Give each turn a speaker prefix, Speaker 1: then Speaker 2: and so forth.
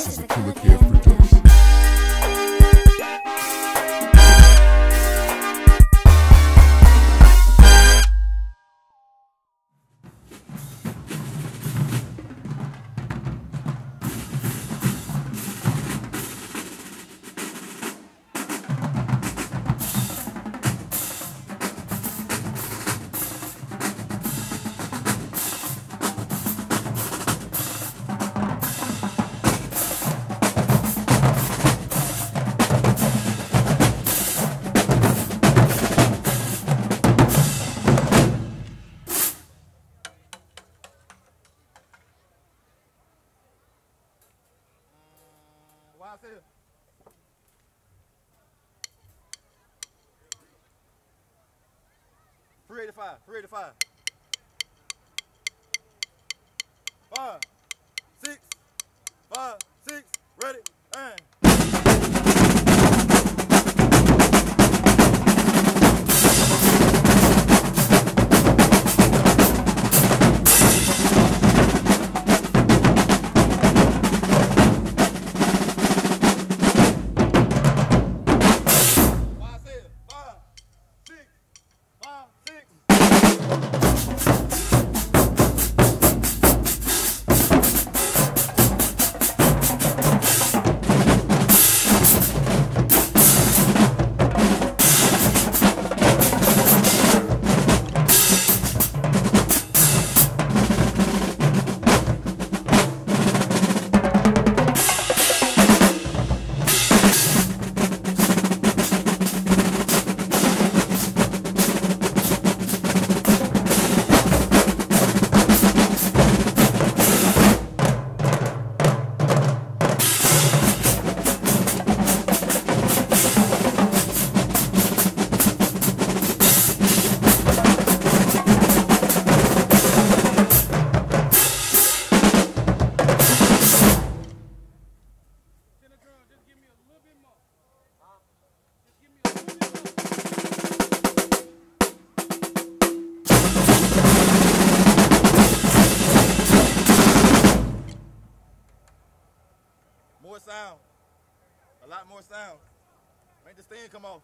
Speaker 1: This is a Killa Kev production.
Speaker 2: Why I said Three eighty five, three eighty five. Five, six, five, six, ready, and More sound. A lot more sound. Make the stand come off.